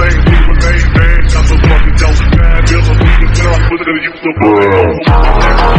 my man. I'm a fucking dope. Bad bill, I'm leaving, I'm putting it, you so.